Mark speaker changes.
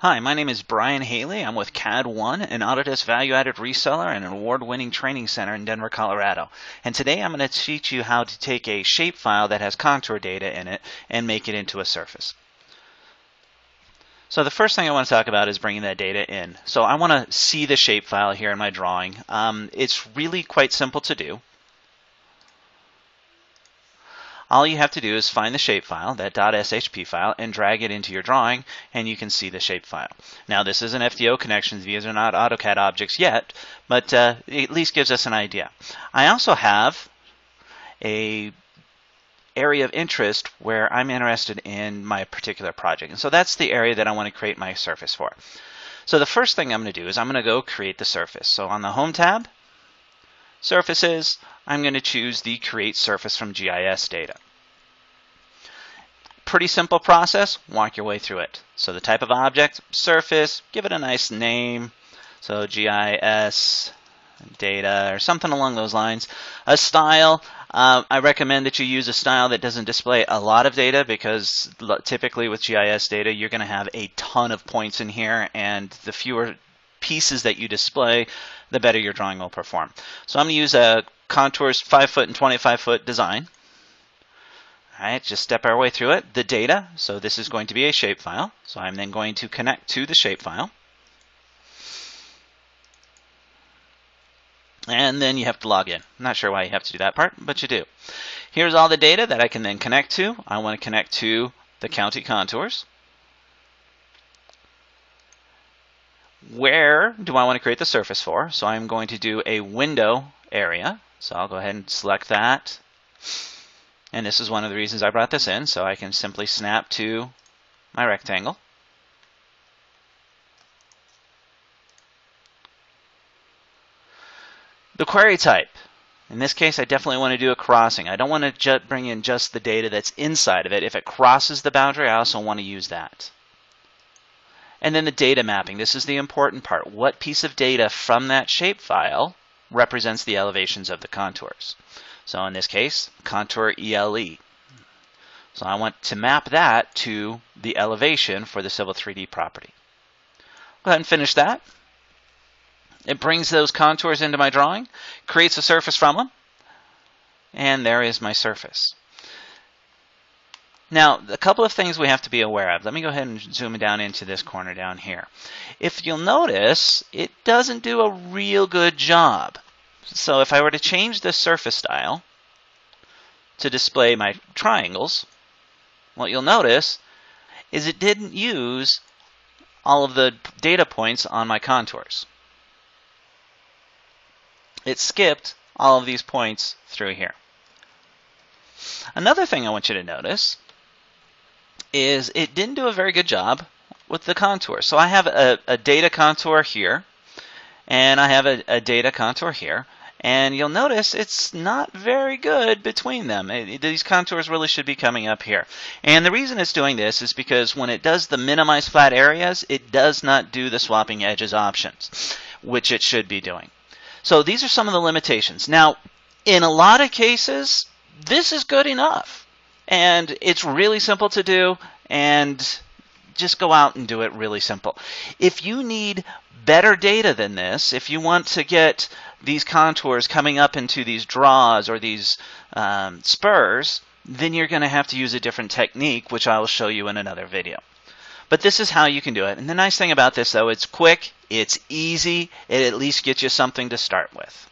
Speaker 1: Hi, my name is Brian Hailey. I'm with CAD One, an Autodesk value added reseller and an award winning training center in Denver, Colorado. And today I'm going to teach you how to take a shapefile that has contour data in it and make it into a surface. So the first thing I want to talk about is bringing that data in. So I want to see the shapefile here in my drawing. Um, it's really quite simple to do all you have to do is find the shapefile, that .shp file, and drag it into your drawing, and you can see the shapefile. Now, this is an FDO connection. These are not AutoCAD objects yet, but uh, it at least gives us an idea. I also have a area of interest where I'm interested in my particular project. And so that's the area that I want to create my surface for. So the first thing I'm going to do is I'm going to go create the surface. So on the Home tab, Surfaces, I'm going to choose the Create Surface from GIS data. Pretty simple process, walk your way through it. So the type of object, surface, give it a nice name. So GIS data or something along those lines. A style, uh, I recommend that you use a style that doesn't display a lot of data because typically with GIS data you're going to have a ton of points in here and the fewer pieces that you display, the better your drawing will perform. So I'm going to use a contours 5 foot and 25 foot design. Right, just step our way through it. The data, so this is going to be a shapefile. So I'm then going to connect to the shapefile. And then you have to log in. I'm not sure why you have to do that part, but you do. Here's all the data that I can then connect to. I want to connect to the county contours. where do I want to create the surface for? So I'm going to do a window area. So I'll go ahead and select that. And this is one of the reasons I brought this in, so I can simply snap to my rectangle. The query type. In this case, I definitely want to do a crossing. I don't want to bring in just the data that's inside of it. If it crosses the boundary, I also want to use that. And then the data mapping. This is the important part. What piece of data from that shapefile represents the elevations of the contours? So in this case, contour ELE. So I want to map that to the elevation for the Civil 3D property. Go ahead and finish that. It brings those contours into my drawing, creates a surface from them, and there is my surface. Now, a couple of things we have to be aware of. Let me go ahead and zoom down into this corner down here. If you'll notice, it doesn't do a real good job. So if I were to change the surface style to display my triangles, what you'll notice is it didn't use all of the data points on my contours. It skipped all of these points through here. Another thing I want you to notice is it didn't do a very good job with the contour. So I have a, a data contour here, and I have a, a, data contour here. And you'll notice it's not very good between them. It, these contours really should be coming up here. And the reason it's doing this is because when it does the minimize flat areas, it does not do the swapping edges options, which it should be doing. So these are some of the limitations. Now, in a lot of cases, this is good enough. And it's really simple to do, and just go out and do it really simple. If you need better data than this, if you want to get these contours coming up into these draws or these um, spurs, then you're going to have to use a different technique, which I will show you in another video. But this is how you can do it. And the nice thing about this, though, it's quick, it's easy, it at least gets you something to start with.